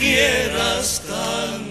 quieras cantar.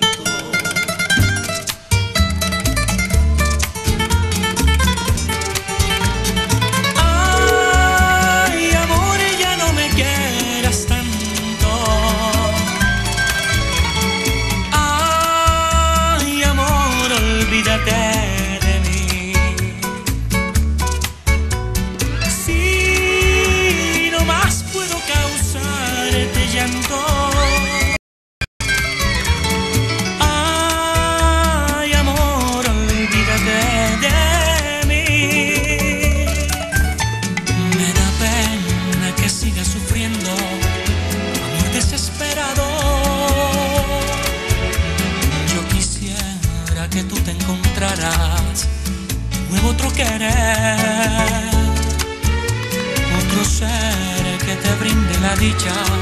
job.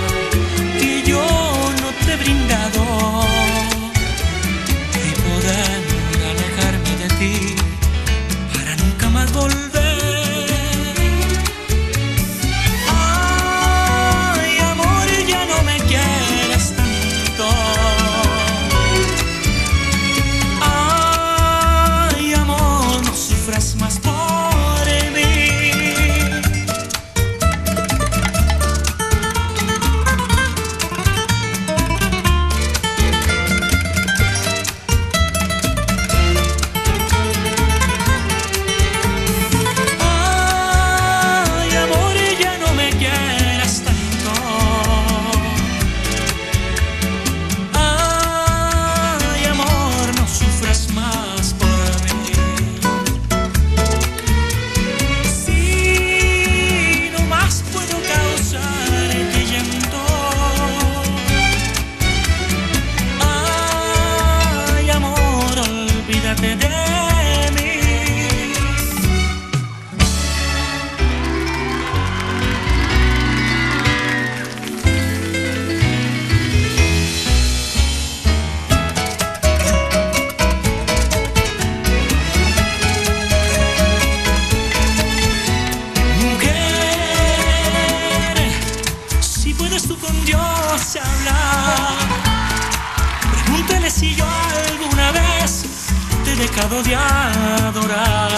De adorar.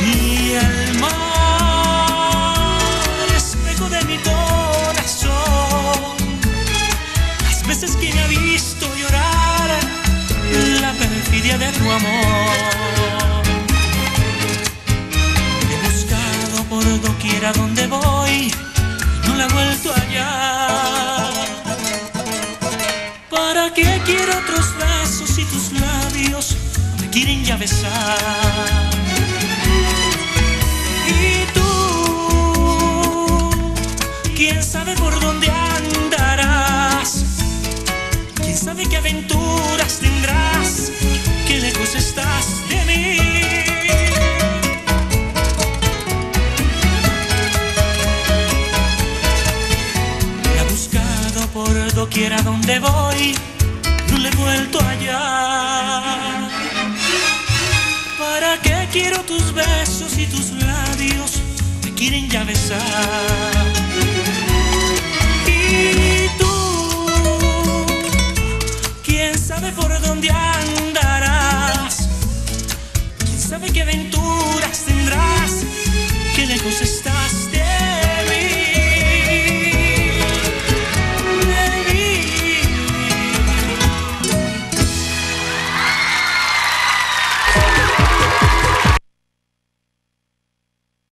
Y el mar, espejo de mi corazón, las veces que me ha visto llorar, la perfidia de tu amor. He buscado por doquiera donde voy, no la he vuelto a hallar. ¿Para qué quiero otros besos si tus labios me quieren ya besar? Y tú, quién sabe por dónde andarás, quién sabe qué aventuras tendrás, qué lejos estás de mí. Por doquiera donde voy, no le he vuelto a hallar. ¿Para qué quiero tus besos y tus labios me quieren ya besar? Y tú, quién sabe por dónde andarás, quién sabe qué aventuras tendrás, qué lejos estás